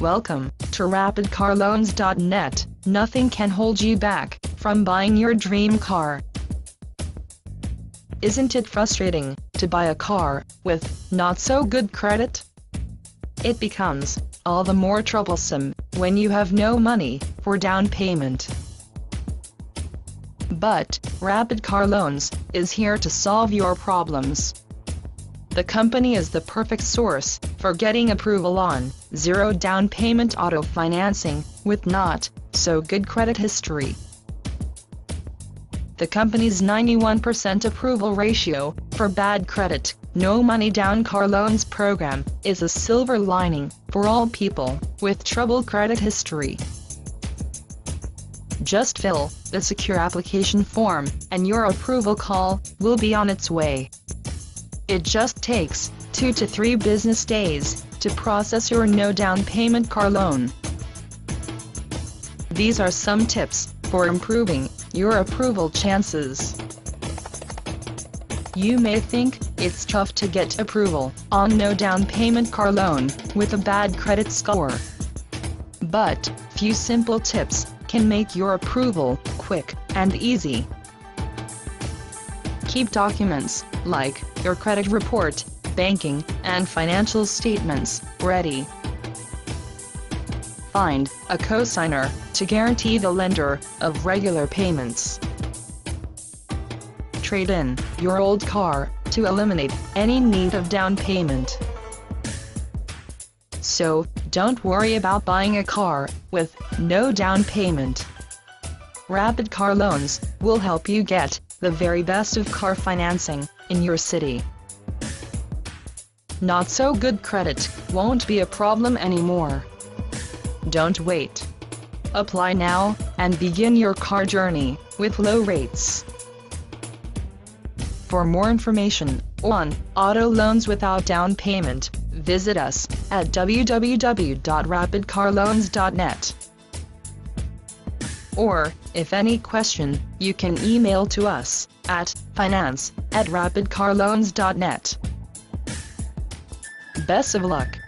Welcome to RapidCarLoans.net. Nothing can hold you back from buying your dream car. Isn't it frustrating to buy a car with not so good credit? It becomes all the more troublesome when you have no money for down payment. But Rapid Car Loans is here to solve your problems. The company is the perfect source for getting approval on zero down payment auto financing with not so good credit history. The company's 91% approval ratio for bad credit, no money down car loans program is a silver lining for all people with troubled credit history. Just fill the secure application form and your approval call will be on its way. It just takes 2 to 3 business days to process your no down payment car loan. These are some tips for improving your approval chances. You may think it's tough to get approval on no down payment car loan with a bad credit score. But few simple tips can make your approval quick and easy. Keep documents like your credit report, banking, and financial statements ready. Find a cosigner to guarantee the lender of regular payments. Trade in your old car to eliminate any need of down payment. So, don't worry about buying a car with no down payment. Rapid Car Loans will help you get the very best of car financing in your city. Not so good credit won't be a problem anymore. Don't wait. Apply now and begin your car journey with low rates. For more information on auto loans without down payment, visit us at www.rapidcarloans.net. Or, if any question, you can email to us at finance at rapidcarloans.net. Best of luck!